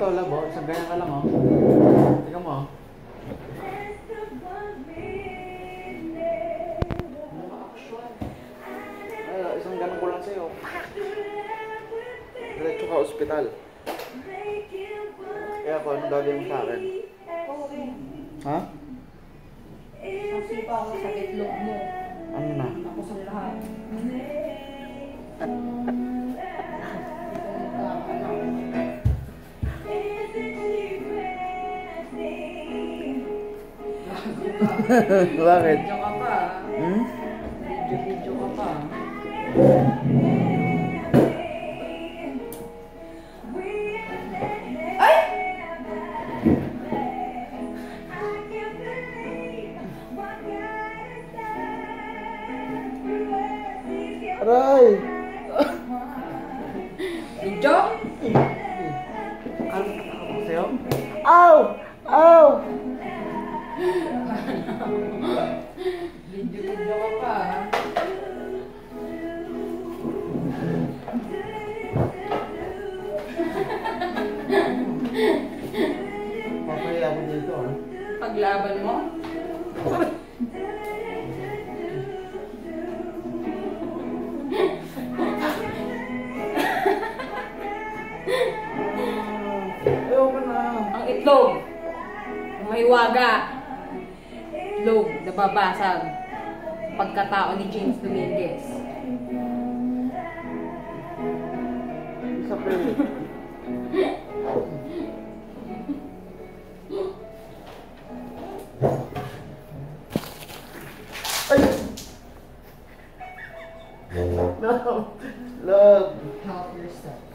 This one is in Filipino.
labo. Isang ganyan ka lang, oh. Tingnan mo, oh. Ay, isang ganun ko lang sa'yo. Diretso ka ospital. Kaya ako, anong gagawin mo sa akin? Okay. Ha? Kasi pa ako sa itlog mo. Ano na? Ako sa lahat. Bakit? Video ka pa. Hmm? Video, video ka pa. Aray! Video? Ano ako sa'yo? Ow! Ow! Video ka pa. Papaya ako dito, ah. Paglaban mo? Ayoko na. Ang itlog. Ang mahiwaga. Itlog, nababasag. Pagkatao ni James Dominguez. Isa pa yun. Ay! Love! Love! Help yourself.